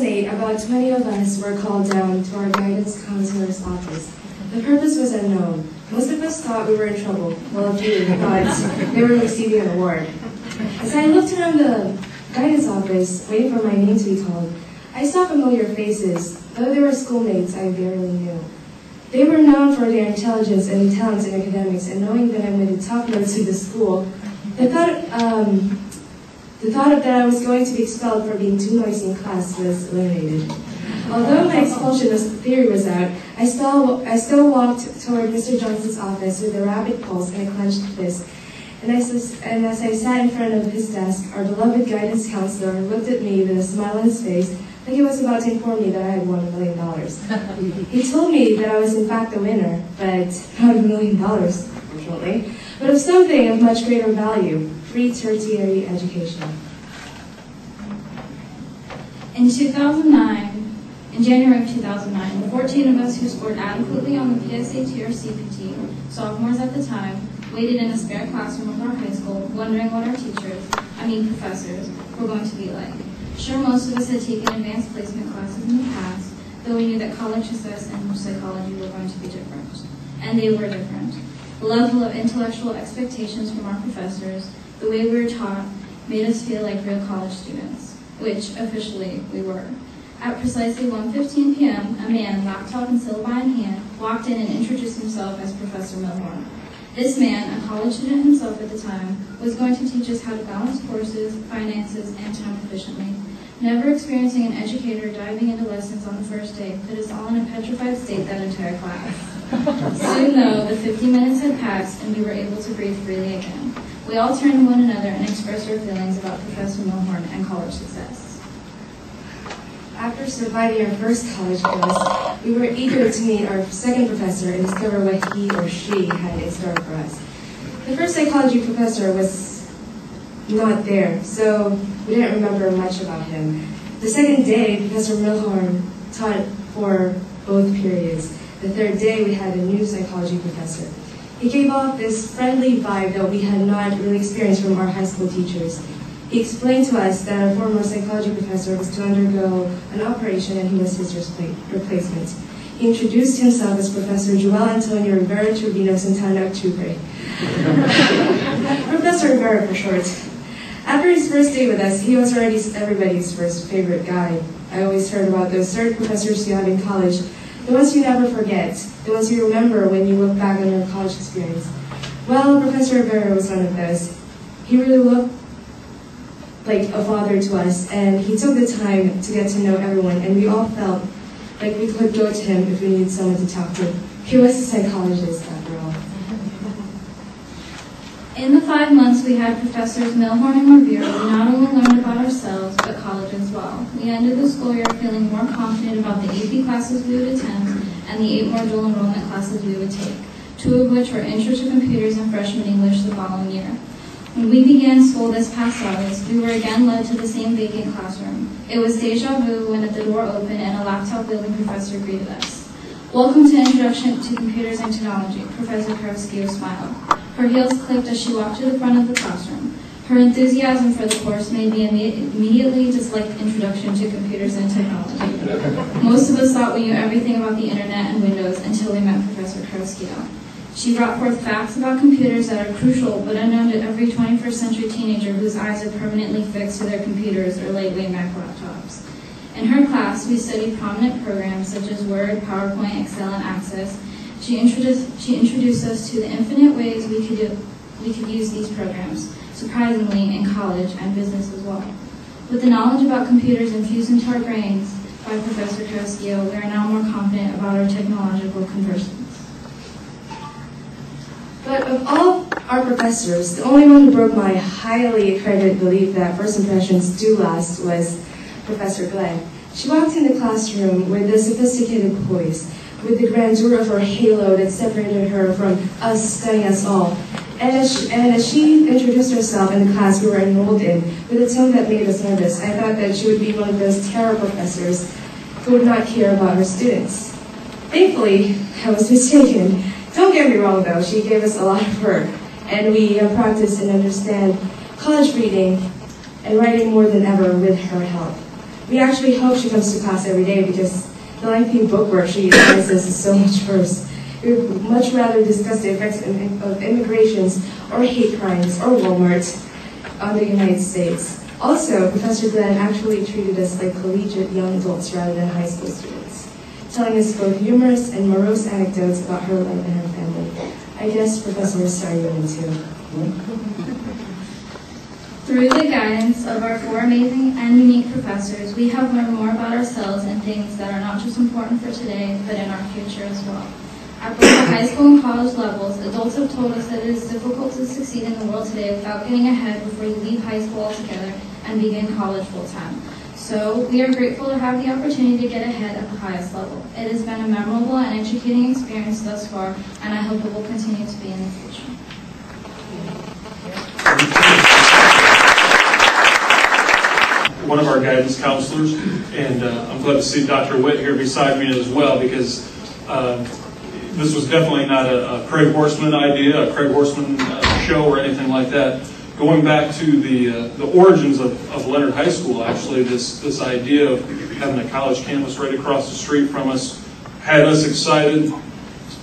about 20 of us were called down to our guidance counselor's office. The purpose was unknown. Most of us thought we were in trouble, while a few thought they were receiving an award. As I looked around the guidance office, waiting for my name to be called, I saw familiar faces, though they were schoolmates I barely knew. They were known for their intelligence and talents in academics, and knowing that I'm with the top notes of the school, the thought, um, the thought of that I was going to be expelled for being too noisy in class was eliminated. Although my expulsion was, theory was out, I still, I still walked toward Mr. Johnson's office with a rapid pulse and a clenched fist. And as, and as I sat in front of his desk, our beloved guidance counselor looked at me with a smile on his face, like he was about to inform me that I had won a million dollars. He told me that I was in fact a winner, but not a million dollars, unfortunately, but of something of much greater value, free tertiary education. In 2009, in January of 2009, the 14 of us who scored adequately on the PSAT or CPT, sophomores at the time, waited in a spare classroom of our high school, wondering what our teachers, I mean professors, were going to be like. Sure, most of us had taken advanced placement classes in the past, though we knew that college success and psychology were going to be different. And they were different. The level of intellectual expectations from our professors, the way we were taught, made us feel like real college students, which officially we were. At precisely 1.15 p.m., a man, laptop and syllabi in hand, walked in and introduced himself as Professor Milhorn. This man, a college student himself at the time, was going to teach us how to balance courses, finances, and time efficiently. Never experiencing an educator diving into lessons on the first day put us all in a petrified state that entire class. Soon, though, the 50 minutes had passed and we were able to breathe freely again. We all turned to one another and expressed our feelings about Professor Milhorn and college success. After surviving our first college class, we were eager to meet our second professor and discover what he or she had in store for us. The first psychology professor was not there, so we didn't remember much about him. The second day, Professor Milhorn taught for both periods. The third day, we had a new psychology professor. He gave off this friendly vibe that we had not really experienced from our high school teachers. He explained to us that our former psychology professor was to undergo an operation and he was his replacement. He introduced himself as Professor Joel Antonio Rivera Turbino Santana Octubre. Professor Rivera for short. After his first day with us, he was already everybody's first favorite guy. I always heard about those third professors you have in college, the ones you never forget, the ones you remember when you look back on your college experience. Well, Professor Rivera was one of those. He really looked like a father to us, and he took the time to get to know everyone, and we all felt like we could go to him if we needed someone to talk to. He was a psychologist, all. In the five months we had Professors Milhorn and Rivera, we not only learned about ourselves, but college as well. We ended the school year feeling more confident about the AP classes we would attend and the eight more dual enrollment classes we would take, two of which were Intro to Computers and Freshman English the following year. When we began school this past August, we were again led to the same vacant classroom. It was deja vu when the door opened and a laptop-wielding professor greeted us. Welcome to Introduction to Computers and Technology, Professor Karskio smiled. Her heels clicked as she walked to the front of the classroom. Her enthusiasm for the course made me immediately dislike Introduction to Computers and Technology. Most of us thought we knew everything about the internet and Windows until we met Professor Karskio. She brought forth facts about computers that are crucial but unknown to every 21st century teenager whose eyes are permanently fixed to their computers or lightweight Mac laptops. In her class, we studied prominent programs such as Word, PowerPoint, Excel, and Access. She introduced, she introduced us to the infinite ways we could, do, we could use these programs, surprisingly in college and business as well. With the knowledge about computers infused into our brains by Professor Karskio, we are now more confident about our technological conversions. But of all our professors, the only one who broke my highly accredited belief that first impressions do last was Professor Glenn. She walked in the classroom with a sophisticated poise, with the grandeur of her halo that separated her from us studying us all. And as, she, and as she introduced herself in the class we were enrolled in, with a tone that made us nervous, I thought that she would be one of those terror professors who would not care about her students. Thankfully, I was mistaken. Don't get me wrong though, she gave us a lot of work, and we uh, practiced and understand college reading and writing more than ever with her help. We actually hope she comes to class every day because the lengthy bookwork she utilizes is so much worse. We would much rather discuss the effects of immigrations or hate crimes or Walmart on the United States. Also, Professor Glenn actually treated us like collegiate young adults rather than high school students, telling us both humorous and morose anecdotes about her life and her family. I guess Professor Star Women too. Through the guidance of our four amazing and unique professors, we have learned more about ourselves and things that are not just important for today, but in our future as well. At both the high school and college levels, adults have told us that it is difficult to succeed in the world today without getting ahead before you leave high school altogether and begin college full-time. So we are grateful to have the opportunity to get ahead at the highest level. It has been a memorable and educating experience thus far, and I hope it will continue to be in the future. One of our guidance counselors, and uh, I'm glad to see Dr. Witt here beside me as well because uh, this was definitely not a, a, Craig Horstman idea, a Craig Horstman uh, show or anything like that. Going back to the uh, the origins of, of Lennard High School, actually, this this idea of having a college campus right across the street from us had us excited.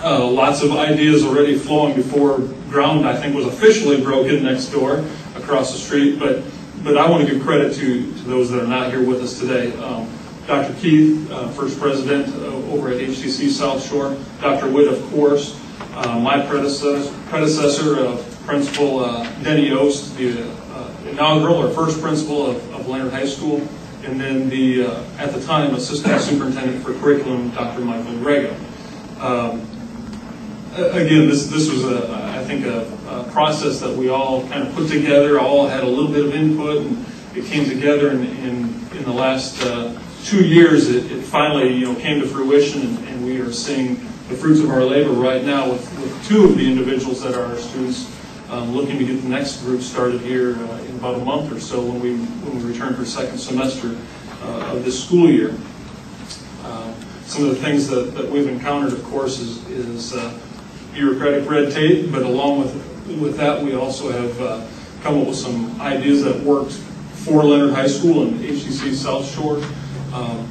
Uh, lots of ideas already flowing before ground, I think, was officially broken next door across the street, but but I want to give credit to, to those that are not here with us today. Um, Dr. Keith, uh, first president uh, over at HCC South Shore. Dr. Witt, of course. Uh, my predecessor, predecessor of Principal uh, Denny Ost, the uh, inaugural or first principal of, of Lennard High School. And then the, uh, at the time, assistant superintendent for curriculum, Dr. Michael Rego. Um, again, this, this was, a, I think, a, process that we all kind of put together, all had a little bit of input, and it came together in, in, in the last uh, two years. It, it, finally you know, came to fruition, and, and, we are seeing the fruits of our labor right now with, with two of the individuals that are our students um, looking to get the next group started here uh, in about a month or so when we, when we return for second semester uh, of this school year. Uh, some of the things that, that we've encountered, of course, is, is uh, bureaucratic red tape, but along with, with that, we also have uh, come up with some ideas that worked for Lennard High School and HCC South Shore um,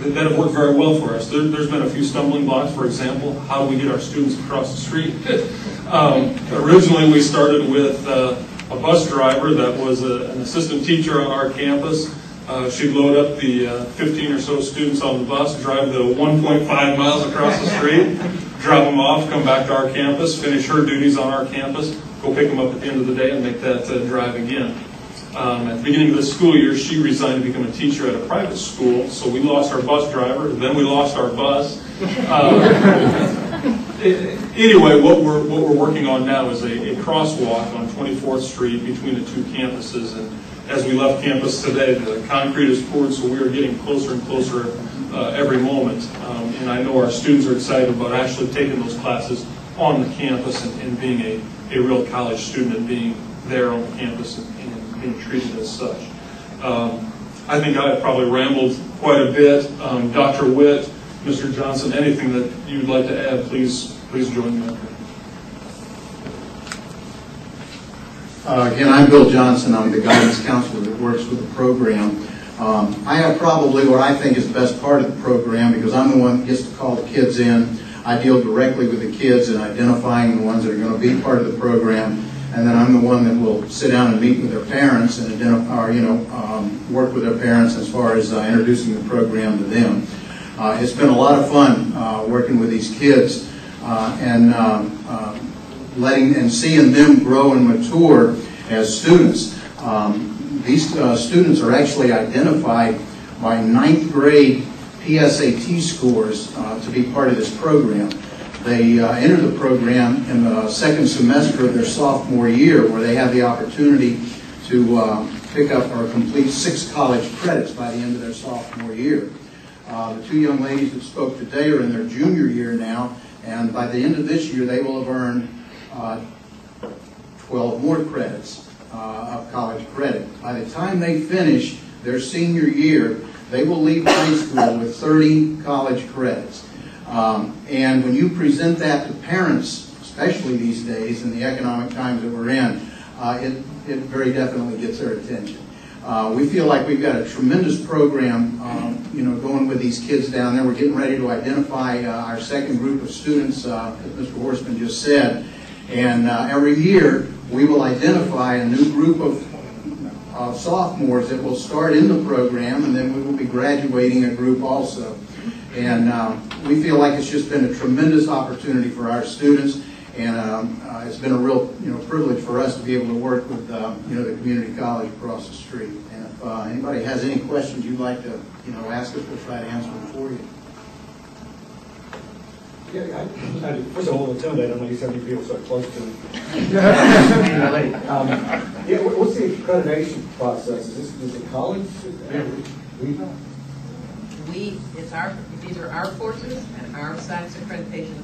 that, that, have worked very well for us. There, has been a few stumbling blocks, for example, how do we get our students across the street? um, originally, we started with uh, a bus driver that was a, an assistant teacher on our campus. Uh, she'd load up the uh, 15 or so students on the bus, drive the 1.5 miles across the street, drop them off, come back to our campus, finish her duties on our campus, go pick them up at the end of the day and make that uh, drive again. Um, at the beginning of the school year, she resigned to become a teacher at a private school, so we lost our bus driver, then we lost our bus. Um, anyway, what we're, what we're working on now is a, a crosswalk on 24th Street between the two campuses. And as we left campus today, the concrete is poured, so we are getting closer and closer uh, every moment. Um, and I know our students are excited about actually taking those classes on the campus and, and being a, a real college student and being there on campus and, and being treated as such. Um, I think I have probably rambled quite a bit. Um, Dr. Witt, Mr. Johnson, anything that you'd like to add, please, please join me. Uh, again, I'm Bill Johnson. I'm the guidance counselor that works with the program. Um, I have probably what I think is the best part of the program because I'm the one that gets to call the kids in. I deal directly with the kids and identifying the ones that are going to be part of the program. And then I'm the one that will sit down and meet with their parents and identify, or, you know, um, work with their parents as far as uh, introducing the program to them. Uh, it's been a lot of fun uh, working with these kids uh, and um, um, letting and seeing them grow and mature as students. Um, these uh, students are actually identified by ninth grade PSAT scores uh, to be part of this program. They uh, enter the program in the second semester of their sophomore year where they have the opportunity to uh, pick up or complete six college credits by the end of their sophomore year. Uh, the two young ladies that spoke today are in their junior year now, and by the end of this year, they will have earned uh, 12 more credits uh, of college credit. By the time they finish their senior year, they will leave high school with 30 college credits. Um, and when you present that to parents, especially these days in the economic times that we're in, uh, it, it very definitely gets their attention. Uh, We feel like we've got a tremendous program, um, you know, going with these kids down there. We're getting ready to identify uh, our second group of students, uh, as Mr. Horstman just said. And uh, every year, we will identify a new group of sophomores that will start in the program, and then we will be graduating a group also. And uh, we feel like it's just been a tremendous opportunity for our students, and um, uh, it's been a real, you know, privilege for us to be able to work with, uh, you know, the community college across the street. And if uh, anybody has any questions you'd like to, you know, ask us, we'll try to answer them for you. Yeah, I, I, first of all, intimidated, I know you said you feel so close to me. Um, Yeah, what- what's the accreditation process? Is this, is it college? We- We, it's our, these are our courses and our science accreditation